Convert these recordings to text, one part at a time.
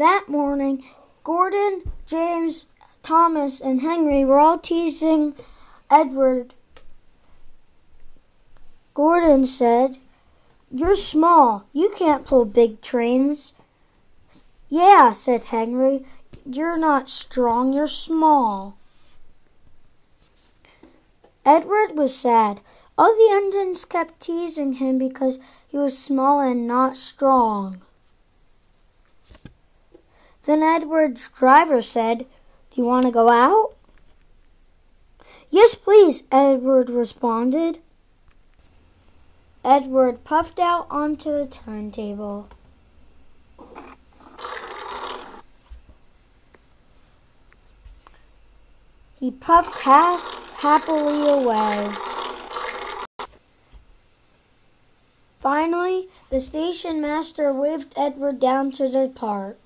That morning, Gordon, James, Thomas, and Henry were all teasing Edward. Gordon said, You're small. You can't pull big trains. Yeah, said Henry. You're not strong. You're small. Edward was sad. All the engines kept teasing him because he was small and not strong. Then Edward's driver said, Do you want to go out? Yes, please, Edward responded. Edward puffed out onto the turntable. He puffed half happily away. Finally, the station master waved Edward down to depart.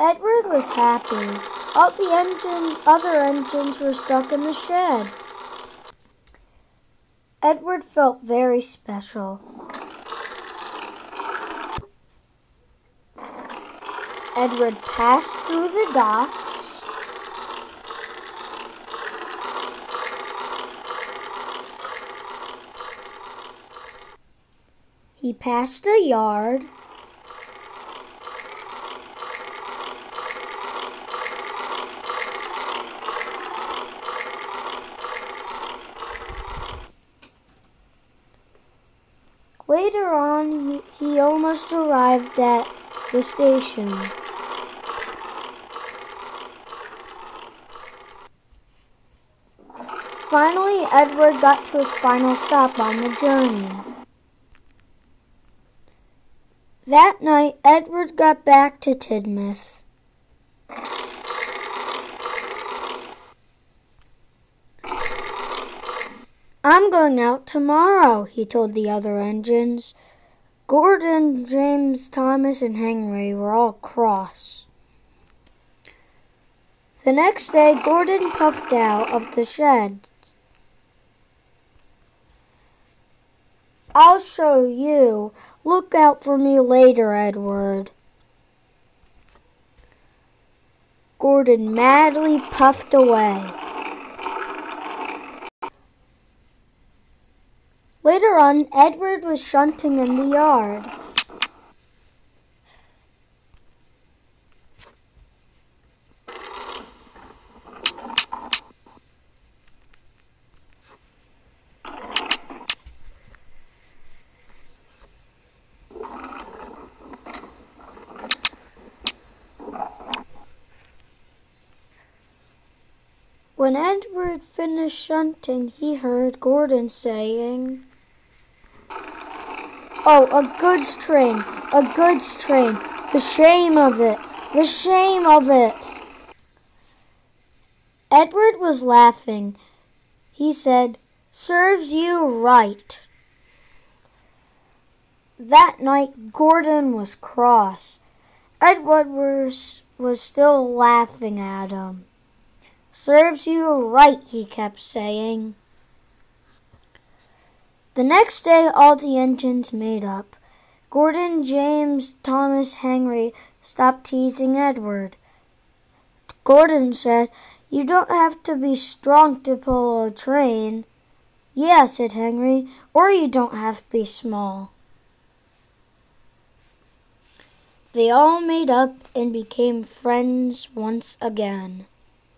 Edward was happy. All the engine, other engines were stuck in the shed. Edward felt very special. Edward passed through the docks. He passed a yard. Later on, he almost arrived at the station. Finally, Edward got to his final stop on the journey. That night, Edward got back to Tidmouth. I'm going out tomorrow, he told the other engines. Gordon, James, Thomas, and Henry were all cross. The next day, Gordon puffed out of the shed. I'll show you. Look out for me later, Edward. Gordon madly puffed away. Later on, Edward was shunting in the yard. When Edward finished shunting, he heard Gordon saying, Oh, a goods train, a goods train. The shame of it, the shame of it. Edward was laughing. He said, Serves you right. That night, Gordon was cross. Edward was, was still laughing at him. Serves you right, he kept saying. The next day, all the engines made up. Gordon, James, Thomas, Henry stopped teasing Edward. Gordon said, You don't have to be strong to pull a train. Yeah, said Henry, or you don't have to be small. They all made up and became friends once again.